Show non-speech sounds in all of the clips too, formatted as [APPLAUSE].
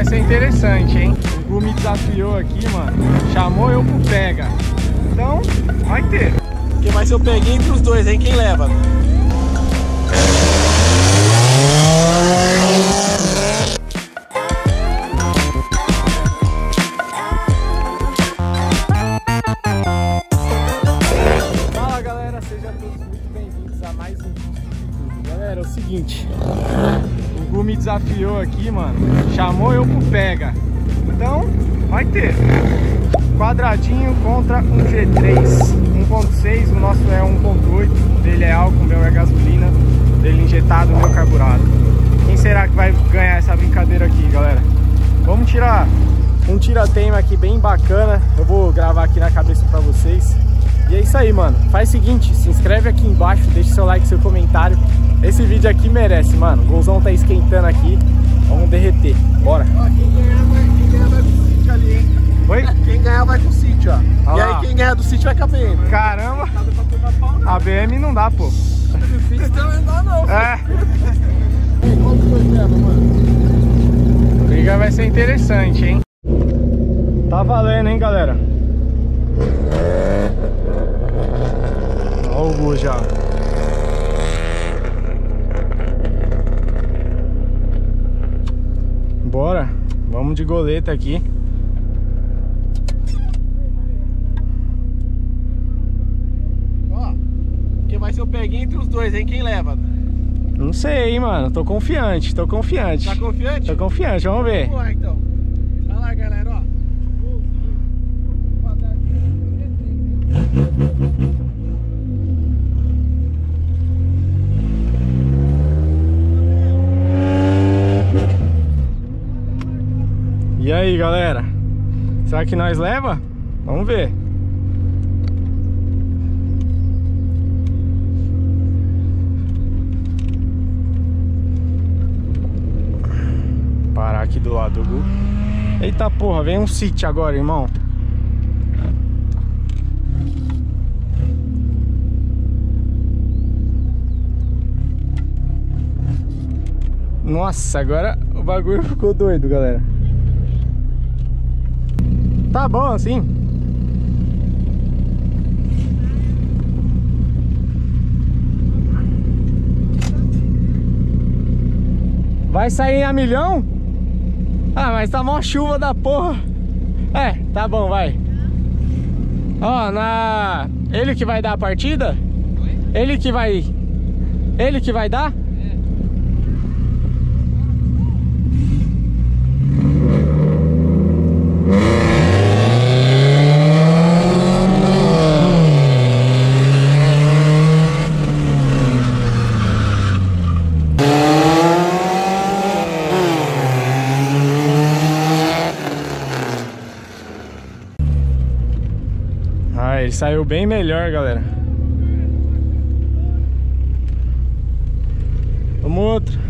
vai ser interessante, hein? O Gu me desafiou aqui, mano. Chamou eu pro pega. Então, vai ter. Porque vai ser o entre os dois, hein? Quem leva? Aqui, mano, chamou eu pro pega. Então, vai ter. Quadradinho contra um G3 1.6, o nosso é 1.8, dele é álcool, meu é gasolina, dele injetado, meu carburado. Quem será que vai ganhar essa brincadeira aqui, galera? Vamos tirar um tira-teima aqui bem bacana, eu vou gravar aqui na cabeça pra vocês. E é isso aí, mano. Faz o seguinte, se inscreve aqui embaixo, deixa seu like, seu comentário. Esse vídeo aqui merece, mano. O golzão tá esquentando aqui. Vamos derreter. Bora. Ó, quem ganhar vai, quem ganhar vai pro sítio ali, hein? Oi? Quem ganhar vai pro sítio, ó. Olha e lá. aí quem ganhar do sítio vai com a BM. Caramba, não. a BM não dá, pô. Sítio também não dá, não. É, Qual que foi mesmo, mano? a briga vai ser interessante, hein? Tá valendo, hein, galera? Olha o Gu já. Bora, vamos de goleta aqui. Ó, porque vai ser o peguei entre os dois, hein? Quem leva? Não sei, hein, mano. Tô confiante, tô confiante. Tá confiante? Tô confiante, vamos ver. Vamos lá, então. Vai lá, galera, ó. E aí, galera? Será que nós leva? Vamos ver. Parar aqui do lado do Gu. Eita porra, vem um City agora, irmão. Nossa, agora o bagulho ficou doido, galera. Tá bom assim. Vai sair a milhão? Ah, mas tá mó chuva da porra. É, tá bom, vai. Ó, na. Ele que vai dar a partida? Ele que vai. Ele que vai dar? Ele saiu bem melhor, galera. Vamos outro.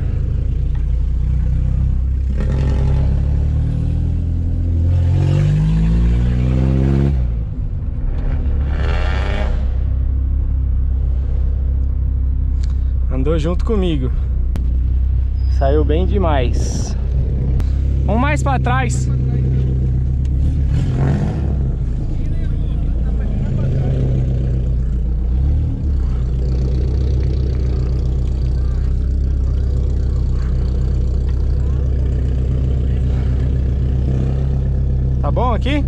Andou junto comigo. Saiu bem demais. Vamos mais pra trás. Tá bom aqui?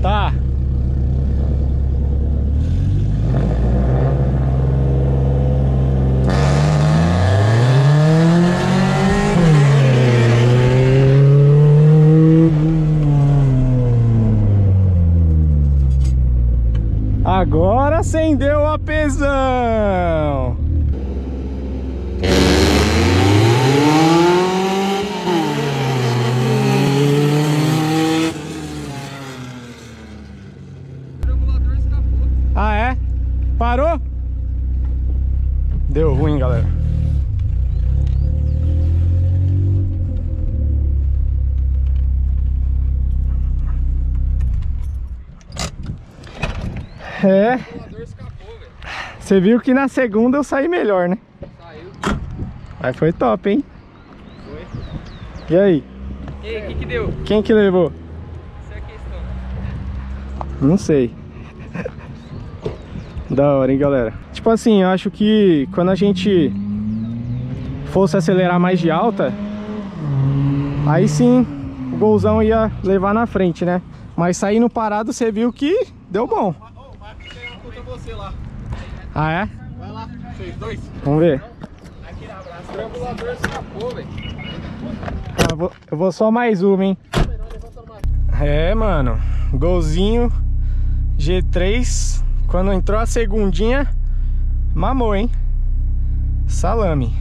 Tá. Agora acendeu a pesão. Ah, é? Parou? Deu ruim, galera. É. Você viu que na segunda eu saí melhor, né? Saiu. Aí foi top, hein? Foi. E aí? E aí, o que que deu? Quem que levou? Essa é a questão. Não sei. [LAUGHS] Da hora, hein, galera? Tipo assim, eu acho que quando a gente fosse acelerar mais de alta, aí sim o golzão ia levar na frente, né? Mas saindo parado, você viu que deu bom. Ô, o Marcos tem uma contra você lá. Ah, é? Vai lá. Vocês dois. Vamos ver. Aquele abraço. O estrangulador escapou, velho. Ah, eu, vou, eu vou só mais uma, hein? É, mano. Golzinho G3. Quando entrou a segundinha, mamou, hein? Salame.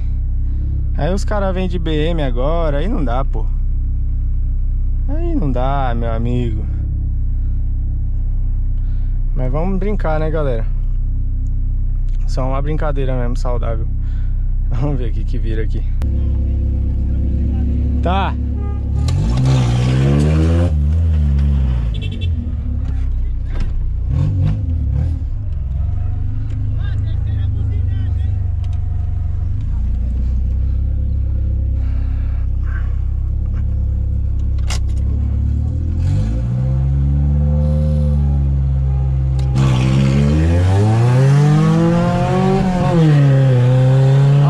Aí os caras vêm de BM agora, aí não dá, pô. Aí não dá, meu amigo. Mas vamos brincar, né, galera? Só uma brincadeira mesmo, saudável. [LAUGHS] Vamos ver o que que vira aqui. Tá.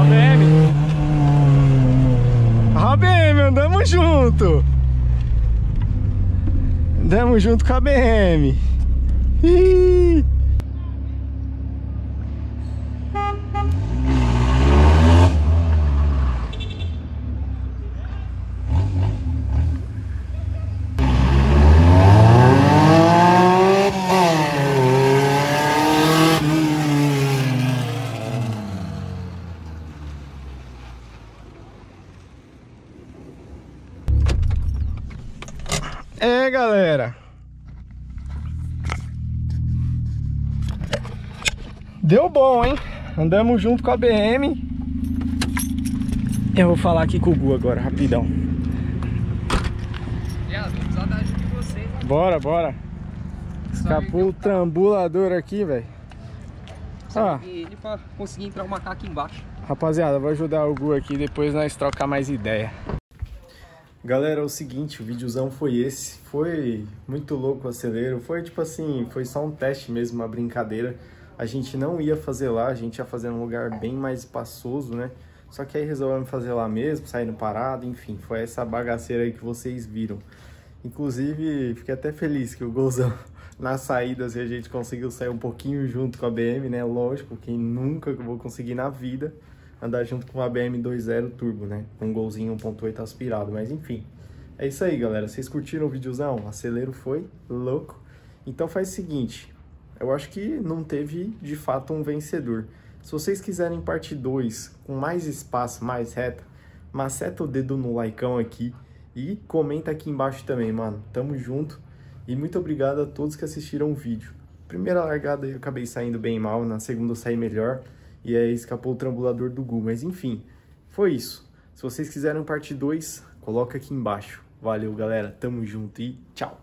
ABM. ABM, andamos junto. Andamos junto com a BM. Ih. É, galera. Deu bom, hein? Andamos junto com a BM. Eu vou falar aqui com o Gu agora, rapidão. Viado, vou precisar da ajuda de vocês. né? Bora, bora. Escapou o trambulador aqui, velho. Ah, ele pra conseguir entrar o macaco aqui embaixo. rapaziada, vou ajudar o Gu aqui, depois nós trocar mais ideia. Galera, é o seguinte, o videozão foi esse. Foi muito louco o acelero. Foi tipo assim, foi só um teste mesmo, uma brincadeira. A gente não ia fazer lá, a gente ia fazer num lugar bem mais espaçoso, né? Só que aí resolvemos fazer lá mesmo, saindo parado, enfim, foi essa bagaceira aí que vocês viram. Inclusive, fiquei até feliz que o Golzão, [LAUGHS] nas saídas, a gente conseguiu sair um pouquinho junto com a BM, né? Lógico, nunca que eu vou conseguir na vida andar junto com uma BM 2.0 turbo, né? Com um golzinho 1.8 aspirado, mas enfim. É isso aí, galera. Vocês curtiram o videozão? Acelero foi louco. Então faz o seguinte, eu acho que não teve de fato um vencedor. Se vocês quiserem parte 2 com mais espaço, mais reta, maceta o dedo no likeão aqui e comenta aqui embaixo também, mano. Tamo junto e muito obrigado a todos que assistiram o vídeo. Primeira largada eu acabei saindo bem mal, na segunda eu saí melhor e aí escapou o trambulador do Gu, mas enfim, foi isso. Se vocês quiserem parte 2, coloca aqui embaixo. Valeu, galera. Tamo junto e tchau.